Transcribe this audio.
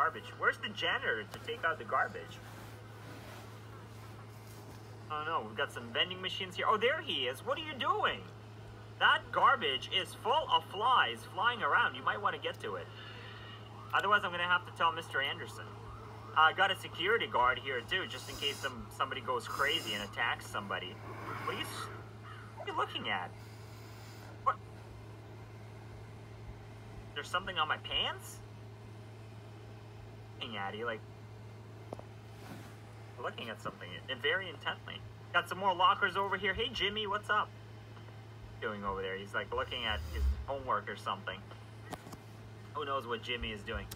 garbage. Where's the janitor to take out the garbage? Oh no, we've got some vending machines here. Oh, there he is. What are you doing? That garbage is full of flies flying around. You might want to get to it. Otherwise, I'm going to have to tell Mr. Anderson. I uh, got a security guard here too, just in case some somebody goes crazy and attacks somebody. What are you, what are you looking at? What? There's something on my pants? You like looking at something very intently. Got some more lockers over here. Hey Jimmy, what's up? Doing over there? He's like looking at his homework or something. Who knows what Jimmy is doing?